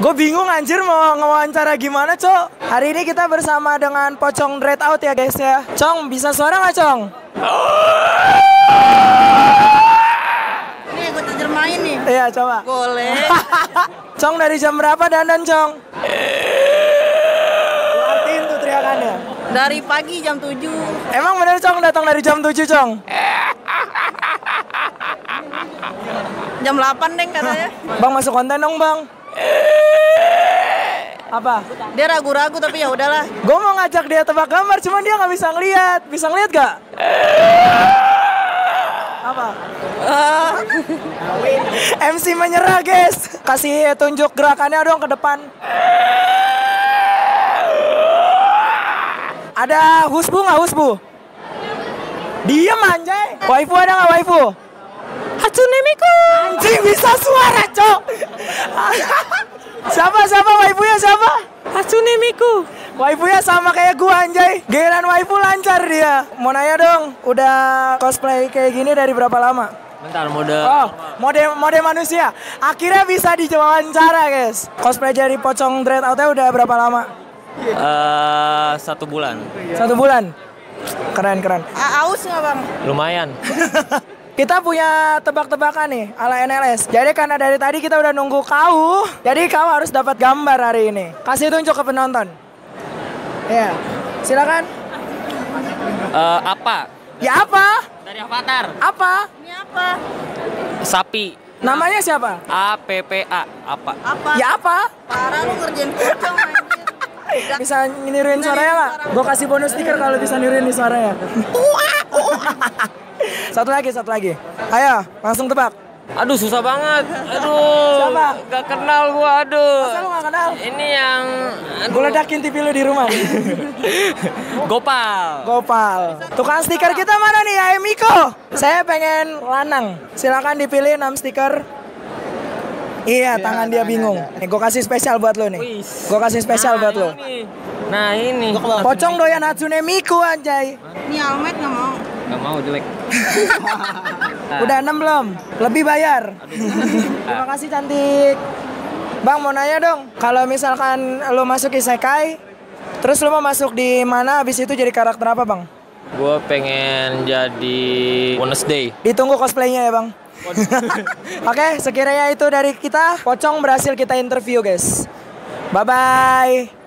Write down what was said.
Gue bingung anjir mau ngewawancara gimana, Cok. Hari ini kita bersama dengan Pocong Dread Out ya, guys ya. Cong, bisa suara nggak, Cong? Nih gue terjemahin nih. Iya, coba. Boleh. Cong dari jam berapa dandan, Cong? Artiin tuh teriakannya. Dari pagi jam 7. Emang bener, Cong, datang dari jam 7, Cong? Jam 8 deng katanya. Bang, masuk konten dong, Bang. Apa? Dia ragu-ragu tapi ya udahlah. Gue mau ngajak dia tebak gambar, cuman dia nggak bisa ngeliat. Bisa ngeliat gak? Apa? Ah, MC menyerah guys Kasih tunjuk gerakannya dong ke depan Ada husbu nggak husbu? Diem anjay Waifu ada nggak waifu? Hatsune Miku Anjing bisa suara cok Siapa siapa waifunya siapa? Hatsune Miku Waifunya sama kayak gua anjay Giliran waifu lancar dia Mau nanya dong Udah cosplay kayak gini dari berapa lama? Bentar mode Oh, mode mode manusia. Akhirnya bisa diwawancara, guys. Cosplay jadi pocong dread out udah berapa lama? eh, satu bulan. Satu bulan. Keren, keren. a- aus nggak bang? Lumayan. Kita punya tebak-tebakan nih ala NLS. Jadi karena dari tadi kita udah nunggu kau, jadi kau harus dapat gambar hari ini. Kasih tunjuk ke penonton. Ya, silakan. Eh, apa? Ya apa? Dari Avatar. Apa? Ini apa? Sapi. Namanya siapa? A P P A. Apa? Apa? Ya apa? Parah lu ngerjain pocong anjir. Bisa niruin suaranya nggak? Gue kasih bonus stiker kalau bisa niruin di suaranya. satu lagi, satu lagi. Ayo, langsung tebak. Aduh susah banget. Aduh. Siapa? Gak kenal gua. Aduh. Masa lu gak kenal? Ini yang Gue ledakin TV lu di rumah. Gopal. Gopal. Tukang stiker kita mana nih, Ayo Miko? Saya pengen lanang. Silakan dipilih 6 stiker. Iya, tangan dia bingung. Nih, gue kasih spesial buat lo nih. Gue kasih spesial Nah, buat lo. ini. Nah ini. Pocong doyan Hatsune Miku anjay. Ini almet nggak mau. Gak mau jelek. Udah 6 belum? Lebih bayar. Terima kasih cantik. Bang mau nanya dong, kalau misalkan lo masuk isekai, terus lo mau masuk di mana habis itu jadi karakter apa bang? Gue pengen jadi Wednesday. Ditunggu cosplaynya ya bang. Oke, sekiranya itu dari kita. Pocong berhasil kita interview guys. Bye bye.